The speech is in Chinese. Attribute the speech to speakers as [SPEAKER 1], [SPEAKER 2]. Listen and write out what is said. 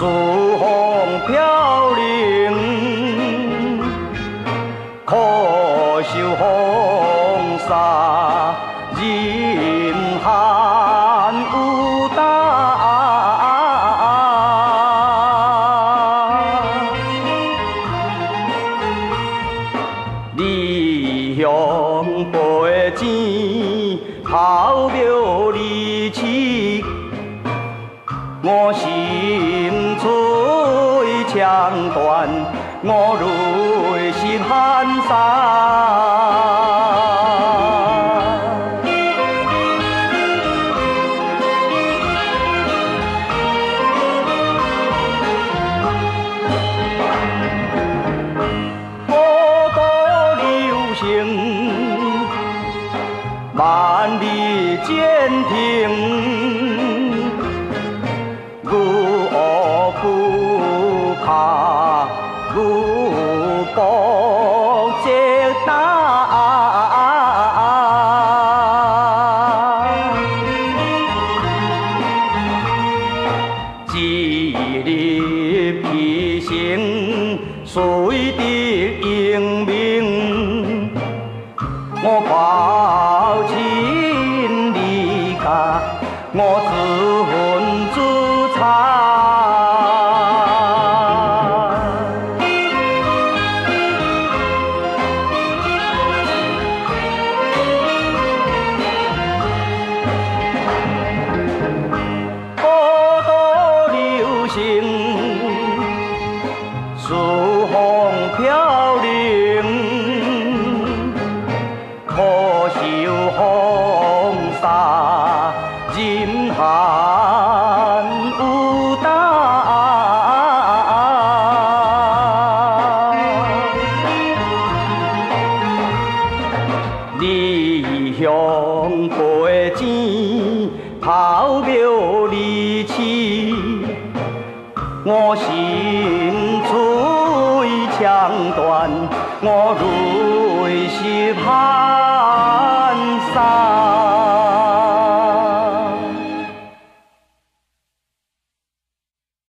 [SPEAKER 1] 随风飘零，苦受风沙任寒雨打。离乡背井，跑庙离去，我心碎肠断，我泪湿汗衫。古道流星，万里渐停。一日披星，谁的英名？我抱琴离家，我星，随风飘零，苦受风沙任寒雨打。离乡背井，跑庙离去，我心碎肠断，我泪湿汗。